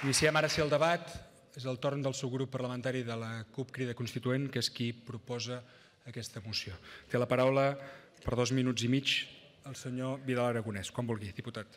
Iniciem ara el debat. És el torn del subgrup parlamentari de la CUP Crida Constituent, que és qui proposa aquesta moció. Té la paraula per dos minuts i mig el senyor Vidal Aragonès. Quan vulgui, diputat.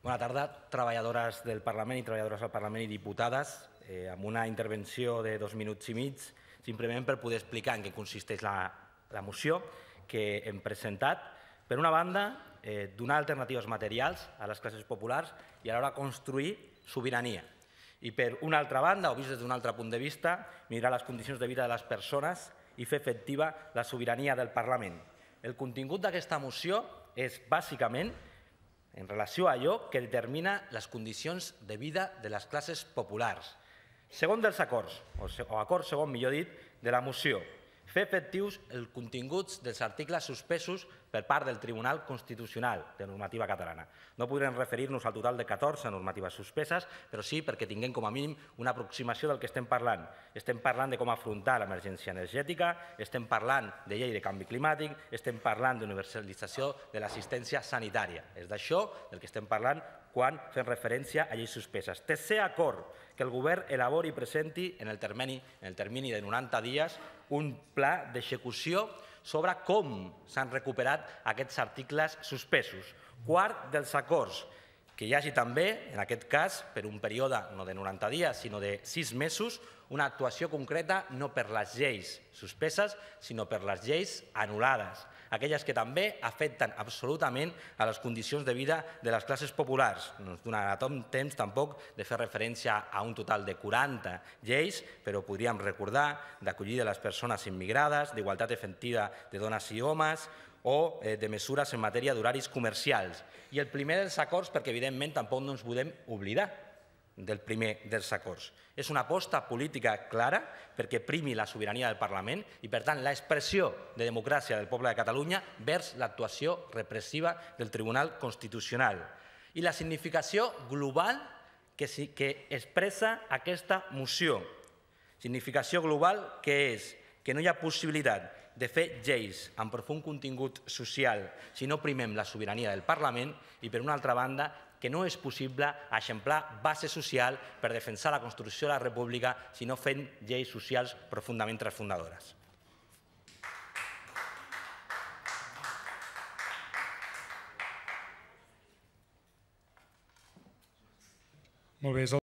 Bona tarda, treballadores del Parlament i treballadores del Parlament i diputades. Eh, amb una intervenció de dos minuts i mig, simplement per poder explicar en què consisteix la, la moció que hem presentat. Per una banda, eh, donar alternatives materials a les classes populars i alhora construir sobirania. I per una altra banda, o vist des d'un altre punt de vista, millorar les condicions de vida de les persones i fer efectiva la sobirania del Parlament. El contingut d'aquesta moció és, bàsicament, en relació a allò que determina les condicions de vida de les classes populars. Segon dels acords, o acord segon, millor dit, de la moció, fer efectius els continguts dels articles suspesos per part del Tribunal Constitucional de normativa catalana. No podrem referir-nos al total de 14 normatives suspeses, però sí perquè tinguem com a mínim una aproximació del que estem parlant. Estem parlant de com afrontar l'emergència energètica, estem parlant de llei de canvi climàtic, estem parlant d'universalització de l'assistència sanitària. És d'això del que estem parlant quan fem referència a lleis suspeses. Tercer acord, que el govern elabori i presenti en el termini, en el termini de 90 dies un pla d'execució sobre com s'han recuperat aquests articles suspesos. Quart dels acords, que hi hagi també, en aquest cas, per un període no de 90 dies, sinó de 6 mesos, una actuació concreta no per les lleis suspeses, sinó per les lleis anul·lades aquelles que també afecten absolutament a les condicions de vida de les classes populars. No ens donarà temps tampoc de fer referència a un total de 40 lleis, però podríem recordar d'acollida de les persones immigrades, d'igualtat efectiva de dones i homes, o eh, de mesures en matèria d'horaris comercials. I el primer dels acords, perquè evidentment tampoc no ens podem oblidar, del primer dels acords. És una aposta política clara perquè primi la sobirania del Parlament i, per tant, l'expressió de democràcia del poble de Catalunya vers l'actuació repressiva del Tribunal Constitucional. I la significació global que, que expressa aquesta moció. Significació global que és que no hi ha possibilitat de fer lleis amb profund contingut social si no primem la sobirania del Parlament i, per una altra banda, que no és possible eixamplar base social per defensar la construcció de la república si no fent lleis socials profundament transfundadores. Molt bé, és el